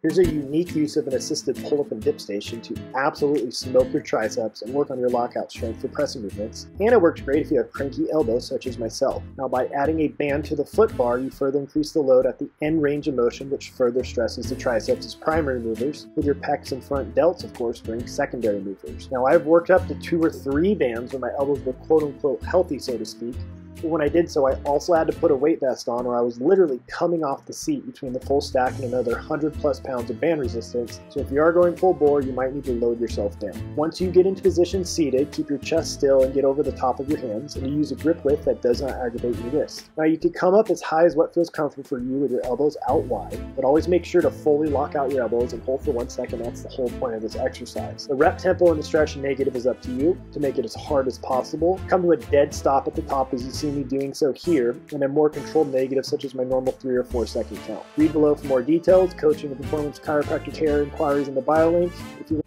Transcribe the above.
Here's a unique use of an assisted pull-up and dip station to absolutely smoke your triceps and work on your lockout strength for pressing movements. And it works great if you have cranky elbows such as myself. Now by adding a band to the foot bar, you further increase the load at the end range of motion which further stresses the triceps as primary movers, with your pecs and front delts of course being secondary movers. Now I've worked up to two or three bands when my elbows were quote unquote healthy so to speak, when I did so, I also had to put a weight vest on, or I was literally coming off the seat between the full stack and another 100 plus pounds of band resistance. So if you are going full bore, you might need to load yourself down. Once you get into position seated, keep your chest still and get over the top of your hands, and you use a grip width that does not aggravate your wrist. Now you can come up as high as what feels comfortable for you with your elbows out wide, but always make sure to fully lock out your elbows and hold for one second. That's the whole point of this exercise. The rep tempo and the stretch negative is up to you to make it as hard as possible. Come to a dead stop at the top as you see see me doing so here, and a more controlled negative such as my normal 3 or 4 second count. Read below for more details, coaching and performance chiropractic care inquiries in the bio link. If you